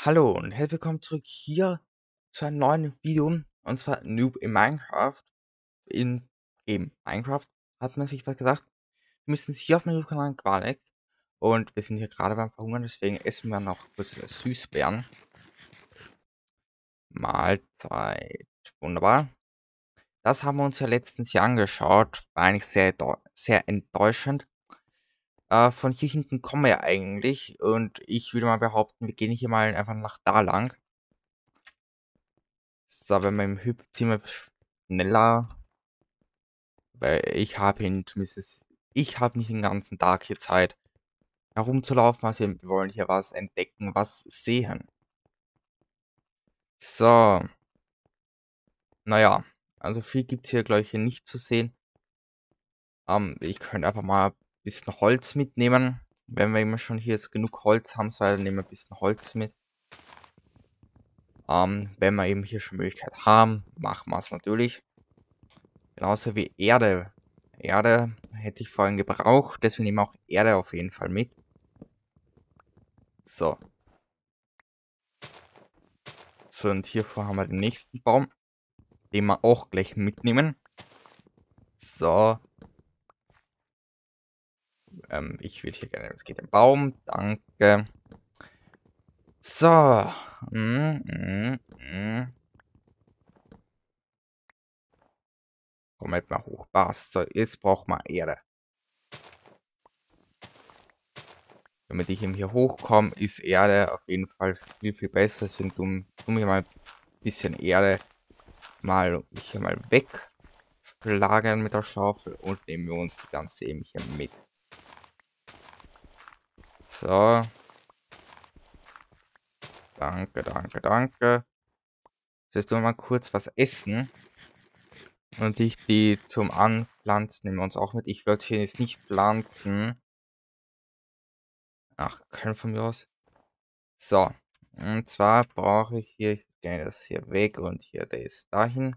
Hallo und herzlich willkommen zurück hier zu einem neuen Video und zwar Noob in Minecraft. In eben Minecraft hat man sich was gesagt. Wir müssen hier auf meinem YouTube-Kanal Qualex und wir sind hier gerade beim Verhungern, deswegen essen wir noch kurz Süßbeeren. Mahlzeit. Wunderbar. Das haben wir uns ja letztens hier angeschaut. War eigentlich sehr, sehr enttäuschend. Äh, von hier hinten kommen wir eigentlich. Und ich würde mal behaupten, wir gehen hier mal einfach nach da lang. So, wenn wir im ziehen wir schneller. Weil ich habe ihn zumindest. Ich habe nicht den ganzen Tag hier Zeit herumzulaufen. Also wir wollen hier was entdecken, was sehen. So. Naja, also viel gibt es hier, glaube ich, nicht zu sehen. Ähm, ich könnte einfach mal bisschen Holz mitnehmen. Wenn wir immer schon hier jetzt genug Holz haben, so dann nehmen wir ein bisschen Holz mit. Ähm, wenn wir eben hier schon Möglichkeit haben, machen wir es natürlich. Genauso wie Erde. Erde hätte ich vorhin gebraucht, deswegen nehmen wir auch Erde auf jeden Fall mit. So. So, und hier haben wir den nächsten Baum, den wir auch gleich mitnehmen. So, ähm, ich würde hier gerne, es geht im Baum, danke. So. Mm, mm, mm. Komm halt mal hoch, passt. So, jetzt braucht man Erde. Damit ich eben hier hochkomme, ist Erde auf jeden Fall viel, viel besser. Deswegen tun, wir mal ein bisschen Erde mal hier mal wegschlagen mit der Schaufel und nehmen wir uns die ganze eben hier mit. So. Danke, danke, danke. Jetzt wir mal kurz was essen. Und ich die zum Anpflanzen nehmen wir uns auch mit. Ich würde hier jetzt nicht pflanzen. Ach, können von mir aus. So. Und zwar brauche ich hier, ich gehe das hier weg und hier das dahin.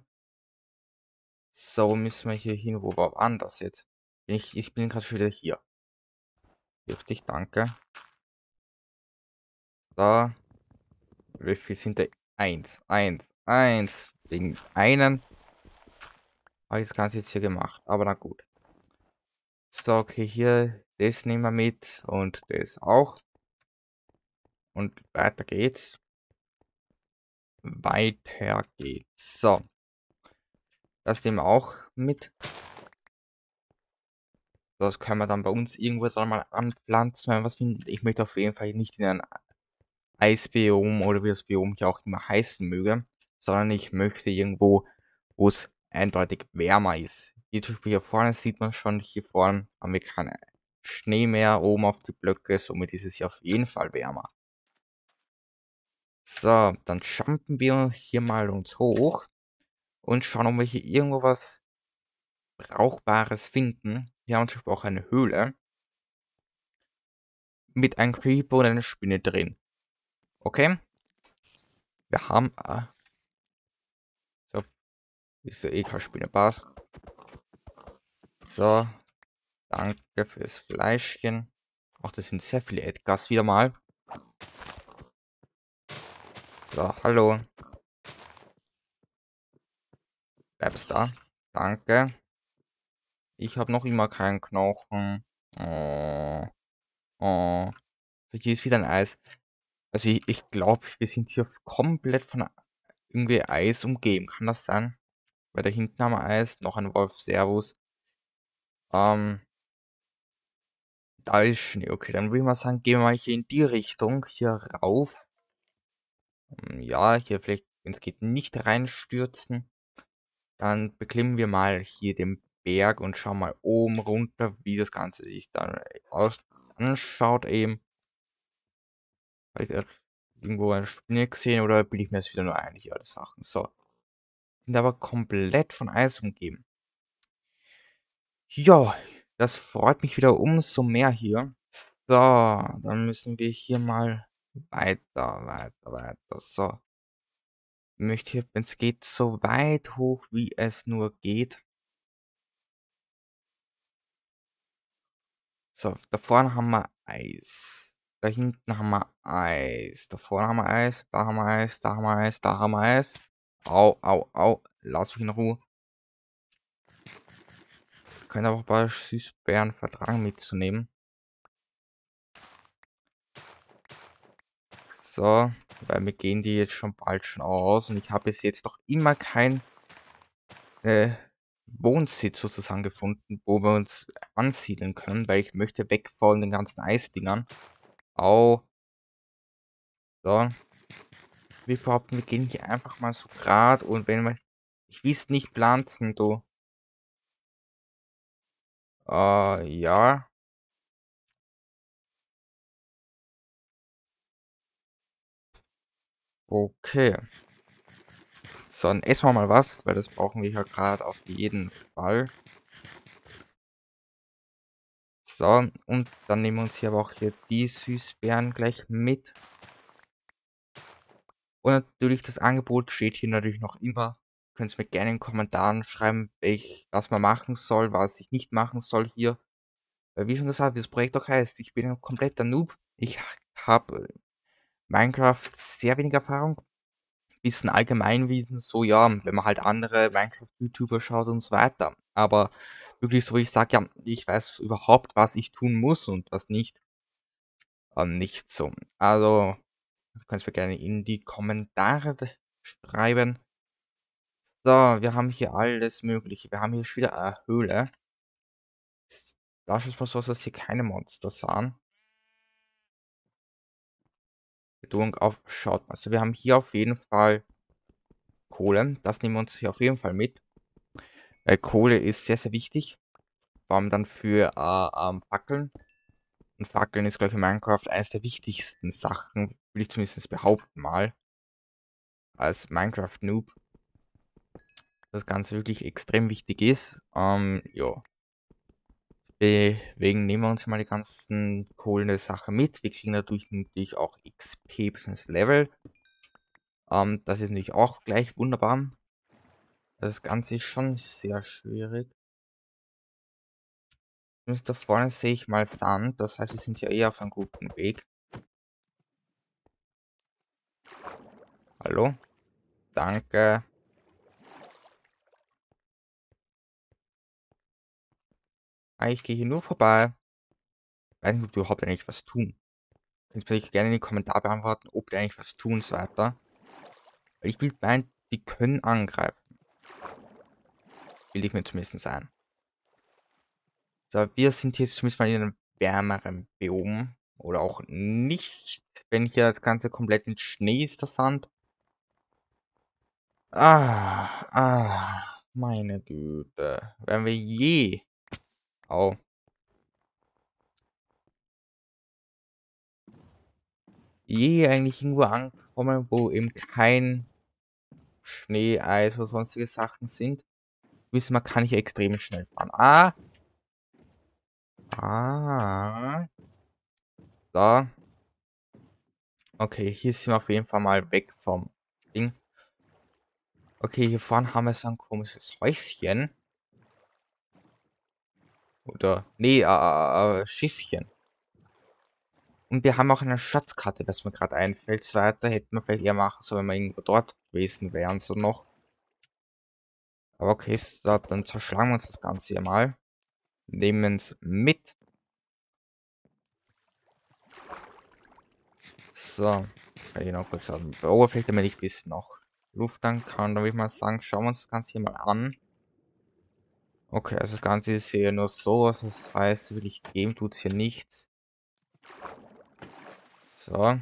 So müssen wir hier hin, wo war anders jetzt? Ich, ich bin gerade schon wieder hier. Dürftig, danke. Da. Wie viel sind da? Eins, eins, eins. Wegen einen habe ich das Ganze jetzt hier gemacht. Aber na gut. So, okay, hier, das nehmen wir mit und das auch. Und weiter geht's. Weiter geht's. So. Das nehmen wir auch mit. Das können wir dann bei uns irgendwo dann mal anpflanzen, wenn wir was finden. Ich möchte auf jeden Fall nicht in ein Eisbiom oder wie das Biom hier auch immer heißen möge, sondern ich möchte irgendwo, wo es eindeutig wärmer ist. Hier zum Beispiel hier vorne sieht man schon, hier vorne haben wir keinen Schnee mehr oben auf die Blöcke, somit ist es hier auf jeden Fall wärmer. So, dann jumpen wir hier mal uns hoch und schauen, ob wir hier irgendwo was Brauchbares finden. Hier haben wir zum Beispiel auch eine Höhle. Mit einem Creeper und einer Spinne drin. Okay. Wir haben... Äh, so. Ist eh keine Spinne, passt. So. Danke fürs Fleischchen. Ach, das sind sehr viele Edgars wieder mal. So, hallo. Bleibst da. Danke. Ich habe noch immer keinen Knochen. Oh. Oh. Hier ist wieder ein Eis. Also ich, ich glaube, wir sind hier komplett von irgendwie Eis umgeben. Kann das sein? Weil da hinten haben wir Eis. Noch ein Wolf. Servus. Ähm. Da ist Schnee. Okay, dann würde ich mal sagen, gehen wir mal hier in die Richtung. Hier rauf. Hm, ja, hier vielleicht, wenn es geht, nicht reinstürzen. Dann beklimmen wir mal hier den Berg und schau mal oben runter, wie das Ganze sich dann aus anschaut eben. Habe ich irgendwo eine Spinne gesehen oder bin ich mir jetzt wieder nur ein? Ja, Sachen. So. Sind aber komplett von Eis umgeben. Ja, das freut mich wieder umso mehr hier. So, dann müssen wir hier mal weiter, weiter, weiter. So. Ich möchte hier, wenn es geht, so weit hoch, wie es nur geht. So, da vorne haben wir Eis. Da hinten haben wir Eis. Da vorne haben wir Eis. Da haben wir Eis. Da haben wir Eis. Da haben wir Eis. Au, au, au. Lass mich in Ruhe. Können aber auch ein paar Süßbeeren vertragen mitzunehmen. So, weil mir gehen die jetzt schon bald schon aus und ich habe bis jetzt noch immer kein äh, Wohnsitz sozusagen gefunden, wo wir uns ansiedeln können, weil ich möchte weg von den ganzen Eisdingern. Au. So. Wir behaupten, wir gehen hier einfach mal so grad und wenn wir... Ich will nicht pflanzen, du. Äh, ja. Okay. So, dann essen wir mal was, weil das brauchen wir ja gerade auf jeden Fall. So, und dann nehmen wir uns hier aber auch hier die Süßbeeren gleich mit. Und natürlich das Angebot steht hier natürlich noch immer. Könnt ihr mir gerne in den Kommentaren schreiben, welch, was man machen soll, was ich nicht machen soll hier. Weil wie schon gesagt, wie das Projekt auch heißt, ich bin ein kompletter Noob. Ich habe Minecraft sehr wenig Erfahrung. Bisschen Allgemeinwissen, so ja, wenn man halt andere Minecraft-YouTuber schaut und so weiter. Aber wirklich so, ich sage ja, ich weiß überhaupt, was ich tun muss und was nicht. Ähm, nicht so. Also, könnt ihr gerne in die Kommentare schreiben. So, wir haben hier alles mögliche. Wir haben hier schon wieder eine Höhle. Da ist mal so, dass hier keine Monster sind. Auf schaut. Also wir haben hier auf jeden Fall Kohle. Das nehmen wir uns hier auf jeden Fall mit. Weil Kohle ist sehr, sehr wichtig. Vor allem dann für äh, ähm, Fackeln. Und Fackeln ist, glaube ich, in Minecraft eines der wichtigsten Sachen, will ich zumindest behaupten mal. Als Minecraft-Noob. Das Ganze wirklich extrem wichtig ist. Ähm, ja. Deswegen nehmen wir uns mal die ganzen Kohlen Sachen mit. Wir kriegen dadurch natürlich auch XP bzw. Level. Ähm, das ist natürlich auch gleich wunderbar. Das Ganze ist schon sehr schwierig. Da vorne sehe ich mal Sand, das heißt, wir sind ja eher auf einem guten Weg. Hallo? Danke. Ich gehe hier nur vorbei. Ich weiß nicht, ob du überhaupt eigentlich was tun. Könnt ihr gerne in die Kommentare beantworten, ob die eigentlich was tun und so weiter. Weil ich will meinen, die können angreifen. Will ich mir zumindest sein. So, wir sind jetzt zumindest mal in einem wärmeren Biom. Oder auch nicht. Wenn hier das Ganze komplett in Schnee ist, der Sand. Ah, ah, meine Güte. Werden wir je Au. Je eigentlich irgendwo ankommen, wo eben kein Schnee, Eis oder sonstige Sachen sind, wissen wir, kann ich extrem schnell fahren. Ah. Ah. Da. Okay, hier sind wir auf jeden Fall mal weg vom Ding. Okay, hier vorne haben wir so ein komisches Häuschen. Oder, nee, äh, äh, Schiffchen. Und wir haben auch eine Schatzkarte, was mir gerade einfällt. Zweiter hätten wir vielleicht eher machen sollen, wenn wir irgendwo dort gewesen wären, so noch. Aber okay, so, dann zerschlagen wir uns das Ganze hier mal. Nehmen es mit. So, noch kurz auf der Oberfläche, damit ich bisschen noch Luft dann kann. Dann würde ich mal sagen, schauen wir uns das Ganze hier mal an. Okay, also das Ganze ist hier nur so, was das heißt, will ich geben, tut es hier nichts. So.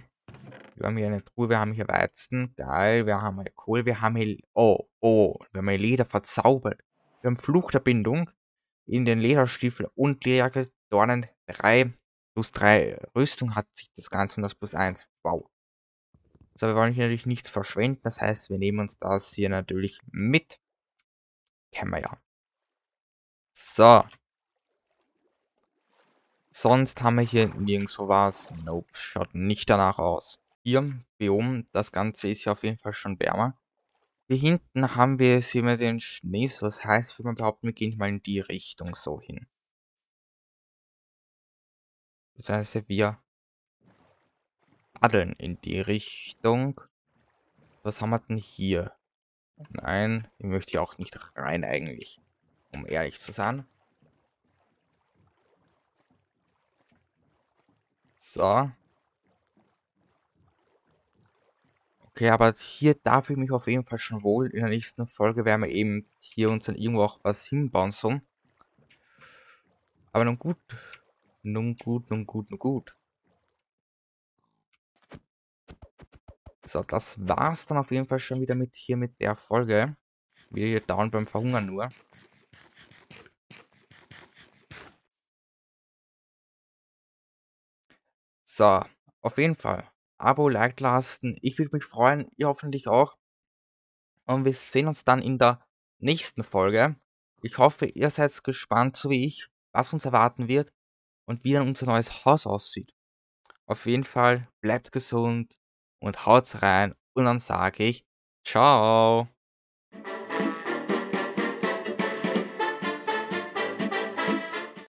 Wir haben hier eine Truhe, wir haben hier Weizen, geil, wir haben hier Kohle, wir haben hier, oh, oh, wir haben hier Leder verzaubert. Wir haben Fluch der Bindung in den Lederstiefel und Lederjacke, Dornen 3 plus 3 Rüstung hat sich das Ganze und das plus 1. Wow. So, wir wollen hier natürlich nichts verschwenden, das heißt, wir nehmen uns das hier natürlich mit. Kennen wir ja. So. Sonst haben wir hier nirgendwo was. Nope, schaut nicht danach aus. Hier, Biom, das Ganze ist ja auf jeden Fall schon wärmer. Hier hinten haben wir, sehen wir den Schnee, so das heißt, wir behaupten, wir gehen mal in die Richtung so hin. Das heißt, wir paddeln in die Richtung. Was haben wir denn hier? Nein, hier möchte ich auch nicht rein eigentlich, um ehrlich zu sein. So. Okay, aber hier darf ich mich auf jeden Fall schon wohl. In der nächsten Folge werden wir eben hier uns dann irgendwo auch was hinbauen so. Aber nun gut. Nun gut, nun gut, nun gut. So, das war's dann auf jeden Fall schon wieder mit hier mit der Folge. Wir hier dauernd beim Verhungern nur. So, auf jeden Fall. Abo, Like lassen. Ich würde mich freuen, ihr hoffentlich auch. Und wir sehen uns dann in der nächsten Folge. Ich hoffe, ihr seid gespannt, so wie ich, was uns erwarten wird und wie dann unser neues Haus aussieht. Auf jeden Fall bleibt gesund und haut's rein und dann sage ich ciao.